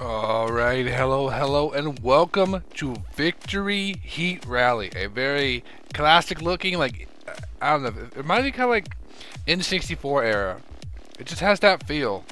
All right, hello, hello, and welcome to Victory Heat Rally. A very classic looking, like, I don't know, it reminds me kind of like N64 era. It just has that feel.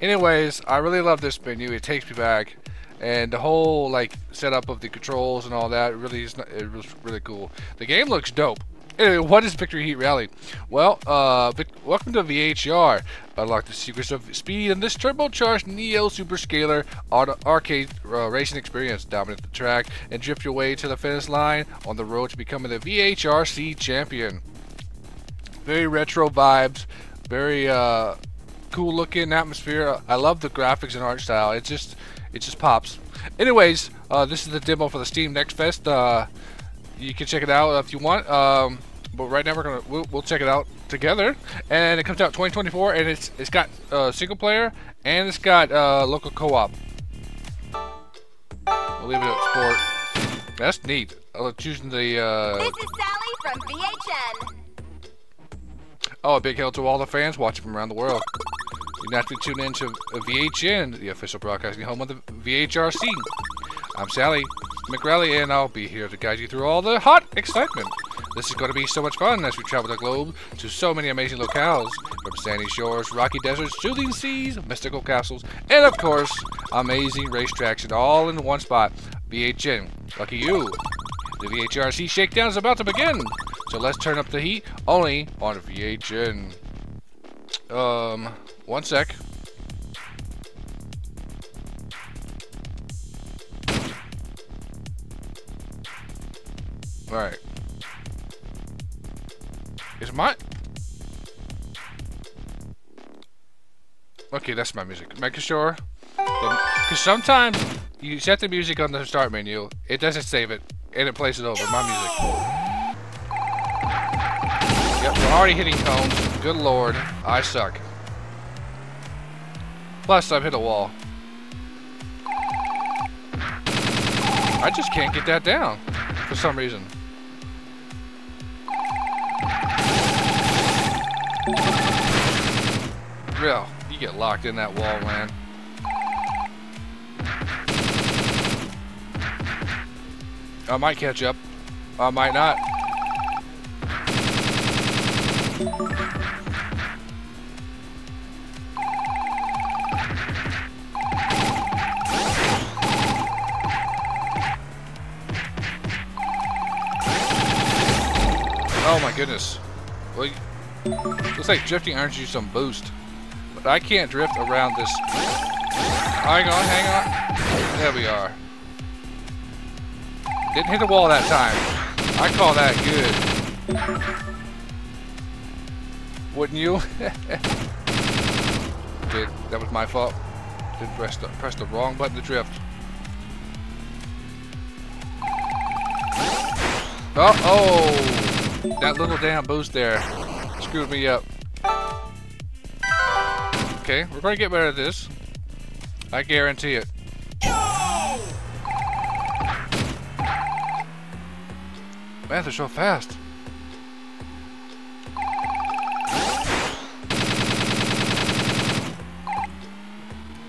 Anyways, I really love this menu. It takes me back. And the whole, like, setup of the controls and all that really is not, it was really cool. The game looks dope. Anyway, what is Victory Heat Rally? Well, uh, welcome to VHR. Unlock the secrets of speed in this turbocharged Neo Superscaler arcade uh, racing experience. Dominate the track and drift your way to the finish line on the road to becoming the VHRC champion. Very retro vibes, very uh, cool looking atmosphere. I love the graphics and art style. It just, it just pops. Anyways, uh, this is the demo for the Steam Next Fest. Uh, you can check it out if you want. Um, but right now we're gonna we'll, we'll, check it out together, and it comes out 2024, and it's it's got uh, single player and it's got uh, local co-op. We'll leave it at sport. That's neat. I'll choosing the. Uh... This is Sally from VHN. Oh, a big hail to all the fans watching from around the world. You naturally tune in to VHN, the official broadcasting home of the VHRC. I'm Sally McRally, and I'll be here to guide you through all the hot excitement. This is going to be so much fun as we travel the globe to so many amazing locales, from sandy shores, rocky deserts, soothing seas, mystical castles, and of course, amazing racetracks and all in one spot. VHN, lucky you. The VHRC shakedown is about to begin, so let's turn up the heat only on VHN. Um, one sec. Alright. Is my... Okay, that's my music. Making sure. Because sometimes you set the music on the start menu, it doesn't save it, and it plays it over. My music. Yep, we're already hitting cones. Good lord, I suck. Plus, I've hit a wall. I just can't get that down for some reason. Real, you get locked in that wall, man. I might catch up. I might not. Oh my goodness. Well, Looks like drifting earns you some boost. I can't drift around this. Hang on, hang on. There we are. Didn't hit the wall that time. I call that good. Wouldn't you? Did that was my fault. Didn't press the press the wrong button to drift. Oh, oh! That little damn boost there screwed me up. Okay, we're gonna get better at this. I guarantee it. Man, they're so fast.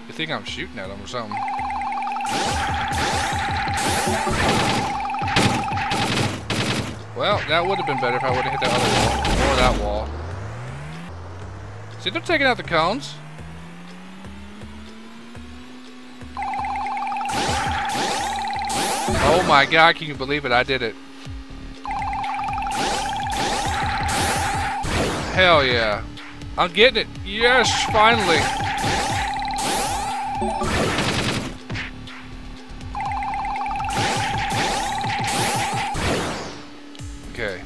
You think I'm shooting at them or something? Well, that would have been better if I would have hit that other wall. Or that wall. See, they're taking out the cones. Oh my god, can you believe it? I did it. Hell yeah. I'm getting it. Yes, finally. Okay.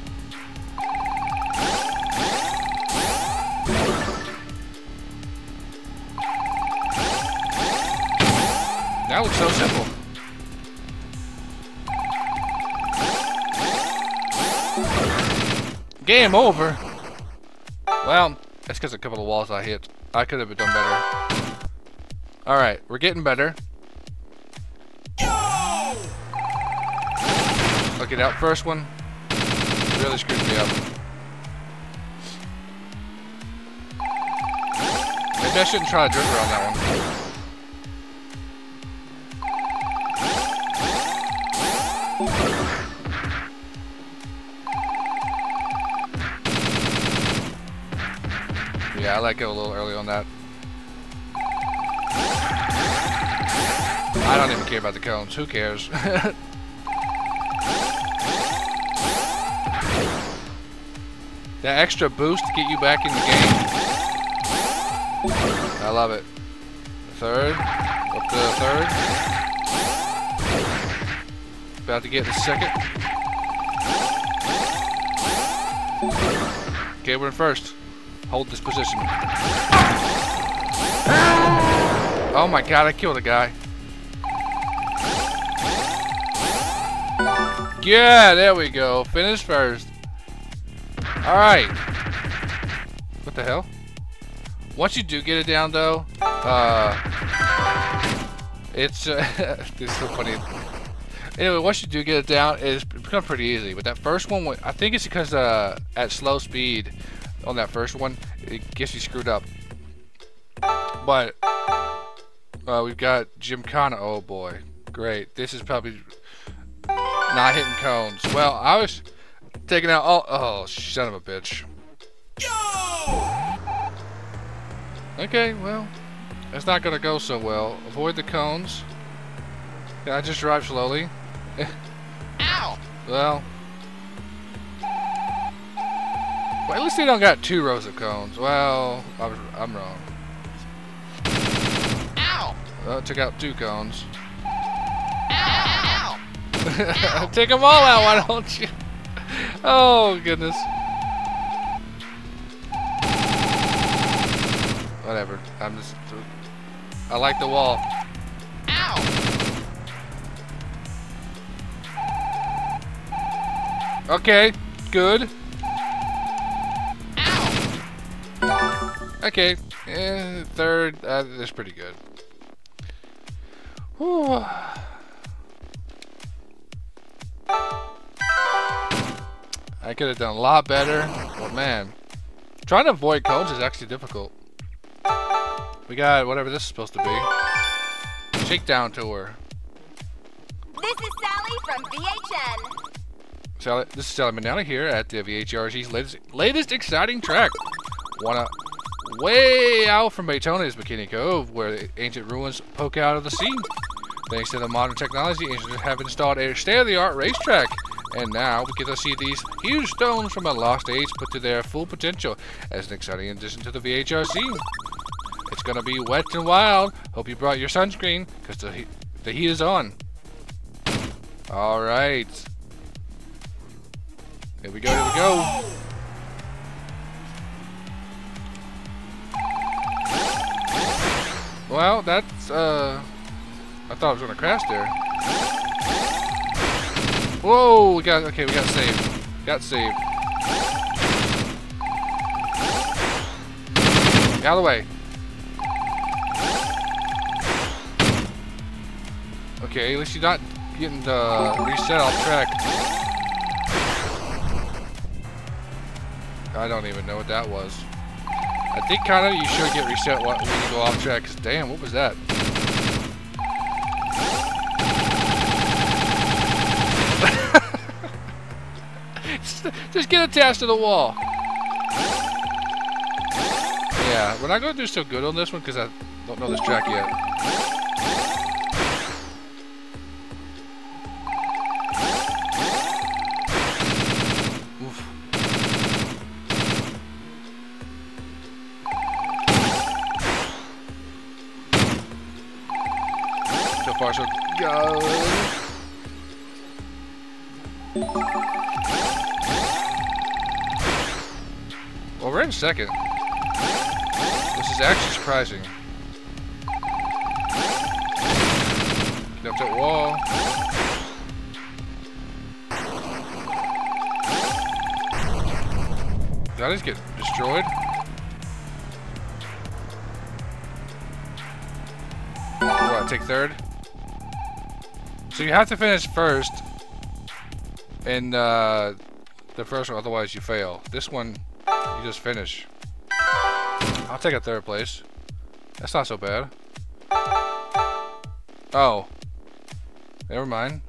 That looks so simple. Game over. Well, that's because a couple of walls I hit. I could have done better. Alright, we're getting better. Look at that first one really screwed me up. Maybe I shouldn't try to drift around that one. Yeah, I let go a little early on that. I don't even care about the cones. Who cares? that extra boost to get you back in the game. I love it. Third. Up to the third. About to get the second. Okay, we're in first. Hold this position. Oh my god, I killed a guy. Yeah, there we go. Finish first. Alright. What the hell? Once you do get it down, though, uh, it's, uh, is so funny. Anyway, once you do get it down, it's become pretty easy. But that first one, I think it's because uh, at slow speed on that first one, it gets you screwed up. But uh, we've got Gymkhana. Oh boy, great. This is probably not hitting cones. Well, I was taking out all. Oh, son of a bitch. Okay, well, it's not gonna go so well. Avoid the cones. Can I just drive slowly? Ow! Well. Well, at least they don't got two rows of cones. Well, I was, I'm wrong. Ow! Took out two cones. Ow! Take them all out, why don't you? Oh, goodness. Whatever. I'm just... I like the wall. Ow! Okay, good. Okay, eh, third, uh, that's pretty good. Whew. I could have done a lot better, but man, trying to avoid cones is actually difficult. We got whatever this is supposed to be. Shakedown tour. This is Sally from VHN. Sally, this is Sally Manana here at the VHRC's latest, latest exciting track. Wanna way out from Daytona is Bikini Cove, where the ancient ruins poke out of the sea. Thanks to the modern technology, engineers have installed a state-of-the-art racetrack. And now we get to see these huge stones from a lost age put to their full potential as an exciting addition to the VHRC. It's gonna be wet and wild. Hope you brought your sunscreen, because the, he the heat is on. Alright. Here we go, here we go. Well, that's, uh... I thought I was gonna crash there. Whoa, we got, okay, we got saved. Got saved. Out of the way. Okay, at least you're not getting uh, reset off track. I don't even know what that was. I think kind of you should get reset when you go off track. Cause damn, what was that? just, just get attached to the wall. Yeah, we're not going to do so good on this one because I don't know this track yet. Well, we're in second. This is actually surprising. Up that wall. Did I just get destroyed? What, take third? So you have to finish first in uh, the first one, otherwise you fail. This one, you just finish. I'll take a third place. That's not so bad. Oh. Never mind.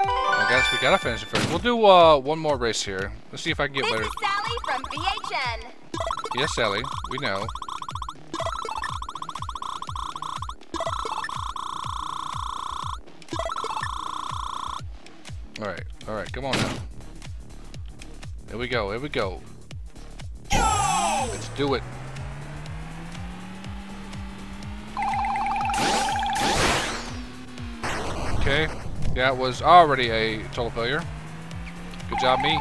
I guess we gotta finish it first. We'll do uh, one more race here. Let's see if I can get This better. Sally from VHN. Yes, Sally. We know. Alright, alright, come on now. Here we go, here we go. Let's do it. Okay, that was already a total failure. Good job, me.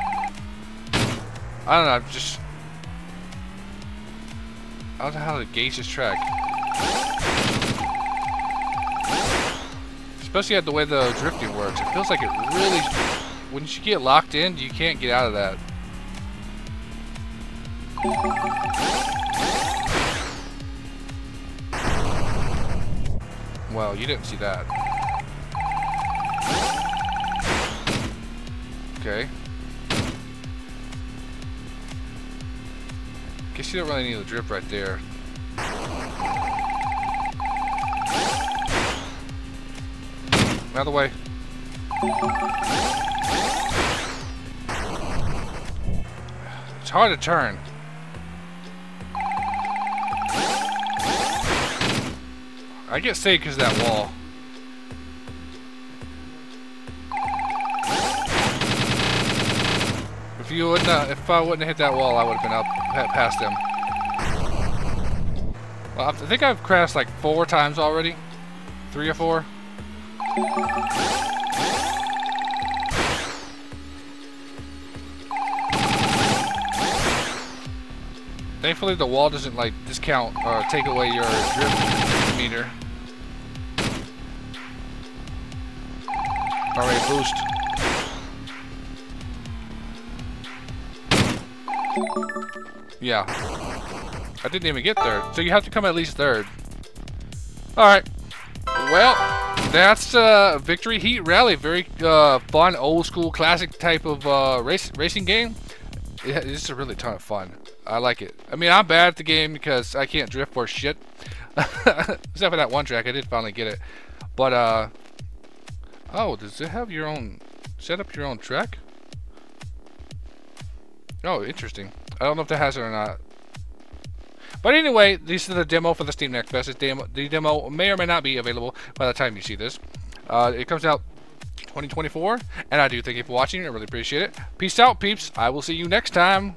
I don't know, I'm just I don't know how to gauge this track. Especially at the way the drifting works. It feels like it really... When you get locked in, you can't get out of that. Well, you didn't see that. Okay. Guess you don't really need the drip right there. Out of the way. It's hard to turn. I get saved because of that wall. If you wouldn't, uh, if I wouldn't have hit that wall, I would have been up past him. Well, I think I've crashed like four times already. Three or four. Thankfully, the wall doesn't like discount or take away your drift meter. Alright, boost. Yeah. I didn't even get third. So you have to come at least third. Alright. Well, that's uh, Victory Heat Rally. Very uh, fun, old school, classic type of uh, race racing game. It, it's a really ton of fun. I like it. I mean, I'm bad at the game because I can't drift for shit. Except for that one track, I did finally get it. But, uh... Oh, does it have your own... Set up your own track? Oh, interesting. I don't know if that has it or not. But anyway, this is the demo for the Steam Next Fest. Demo, the demo may or may not be available by the time you see this. Uh, it comes out 2024, and I do thank you for watching. I really appreciate it. Peace out, peeps. I will see you next time.